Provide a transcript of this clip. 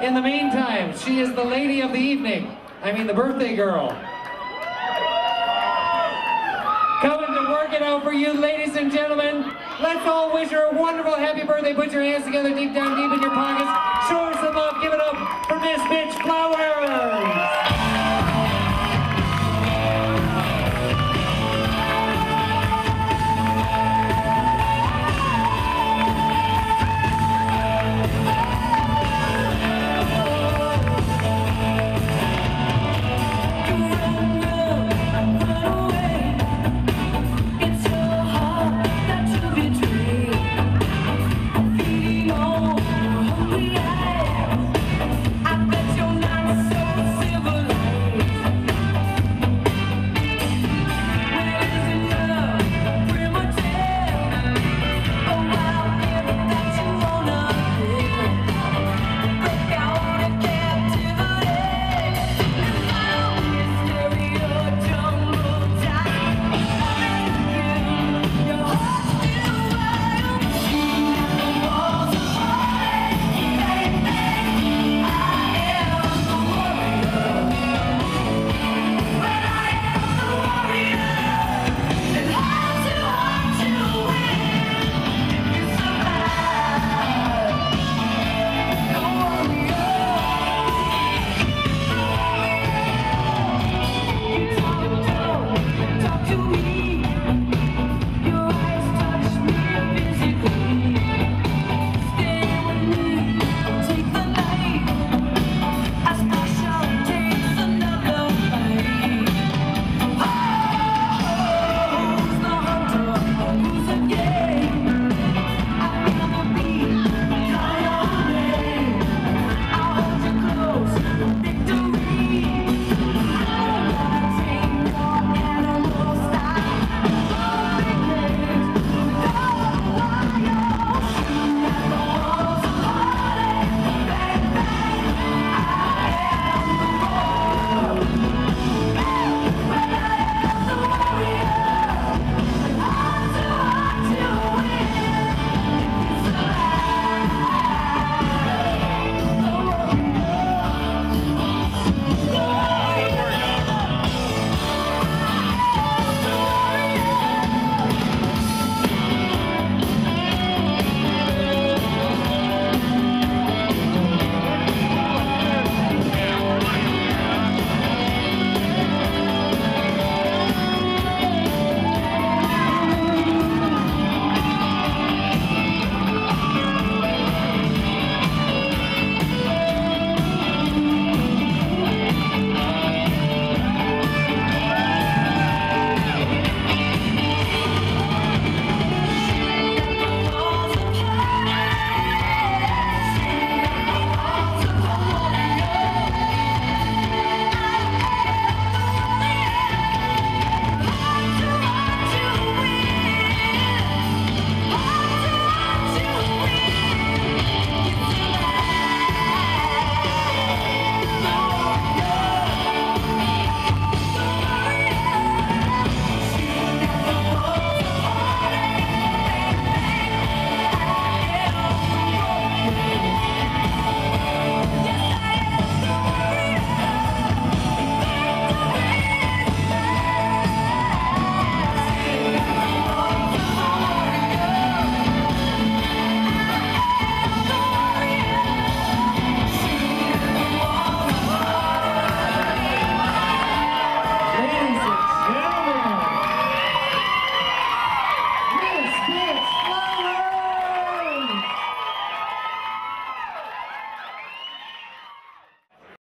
In the meantime, she is the lady of the evening. I mean, the birthday girl. Coming to work it out for you, ladies and gentlemen. Let's all wish her a wonderful happy birthday. Put your hands together deep down deep in your pockets. Show her some love. Give it up for Miss Bitch Flower.